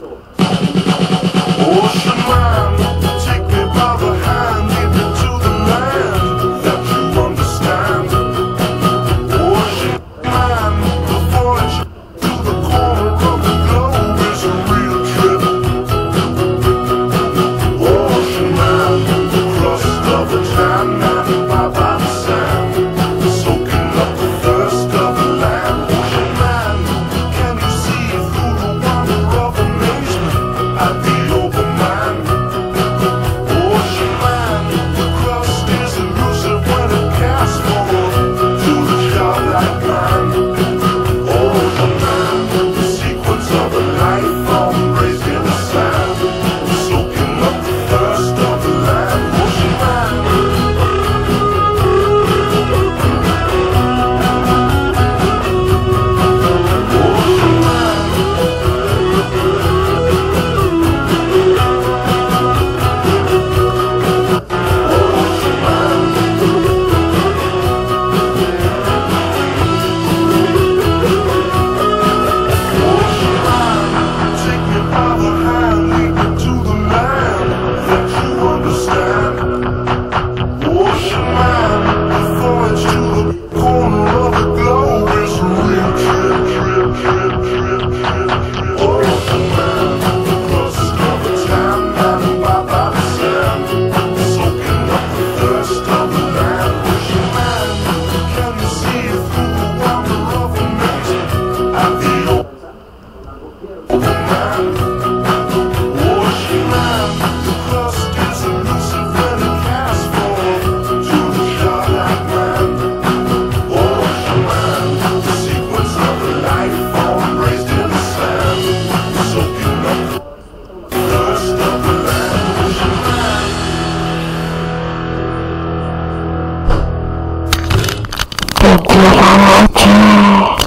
Cool. Thank you for watching.